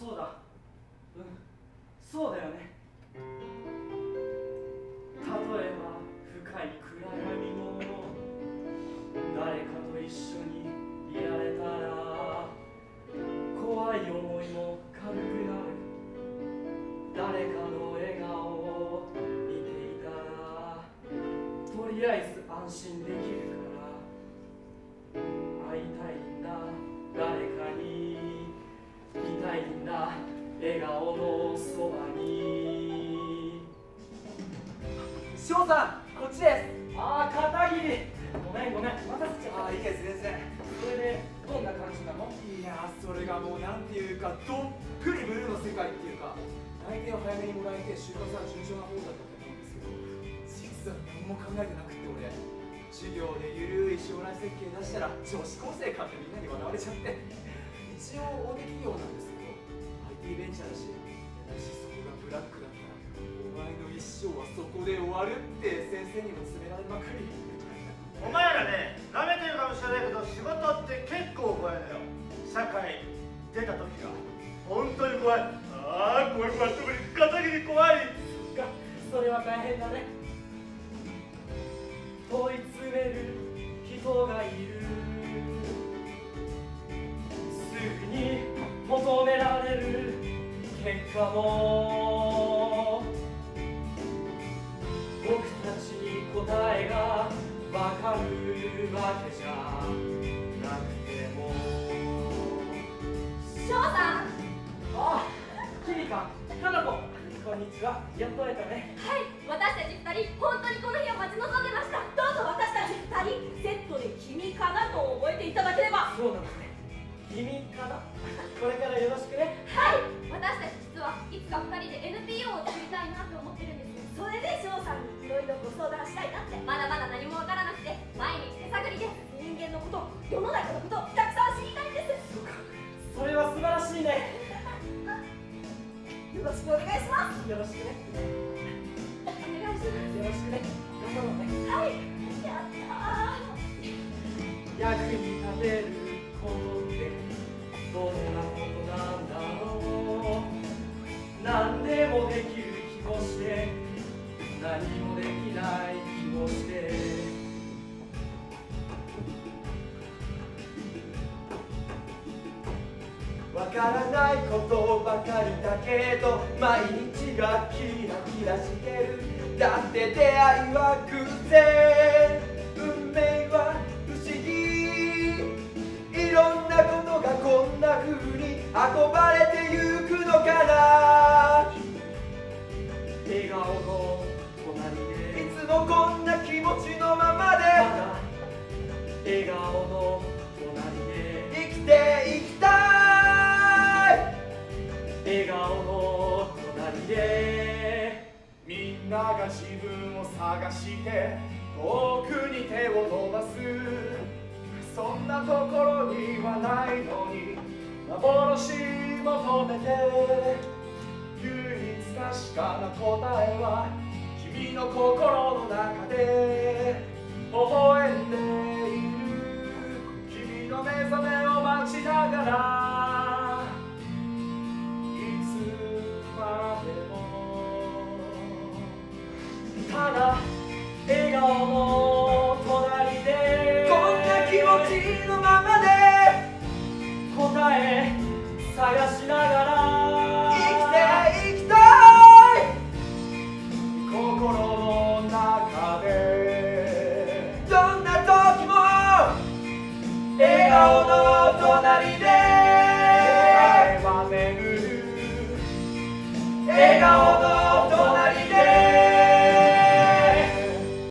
そうだ。うん。そうだよね。さんこっちです。ああ片桐。ごめんごめん待たせちゃった。あいいです全然。それでどんな感じなの？いやーそれがもうなんていうかどっぷりブルーの世界っていうか内定を早めにもらえて就活は順調な方だったと思うんですけど実は何も考えてなくて俺。授業でゆるい将来設計出したら女子高生かってみんなに笑われちゃって。一応大手企業なんですけど IT ベンチャーだしもしそこがブラックだった。らお前の一生はそこで終わるって先生にも詰められまくり。お前らね舐めてるかもしれないけど仕事って結構怖いのよ。社会出た時が本当に怖い。ああ怖い怖い特に片桐怖い。か。それは大変だね。問い詰める人がいる。すぐに求められる結果も答えがわかるわけじゃなくても翔さん。あキリカかな子こ。ん。にちはやっと会えたねはい私たち二人本当にこ。の日を待ち望ん。でましたどうぞ私たち二人セットで君かなと覚えていただければそうなん。ですね君かなこ。れからよろしくねはい私たち実はいつか二人で NPO を作りたいなと思ってるんですそれで翔さんにいろいろご相談したいなって。まだまだ何もわからなくて毎日手探りで。人間のこと世の中のことたくさん知りたいんです。そうか。それは素晴らしいね。よろしくお願いします。よろしくねもできない気もして。わからないことばかりだけど毎日がキラキラしてる。だって出会いは偶然。の隣で生きていきたい笑顔の隣でみんなが自分を探して遠くに手を伸ばすそんなところにはないのに幻求めて唯一確かな答えは君の心の中で微笑んでいる。いつまでもただ笑顔の隣でこんな気持ちのままで答え探しながら生きていきたい。心の中でどんな時も笑顔の隣で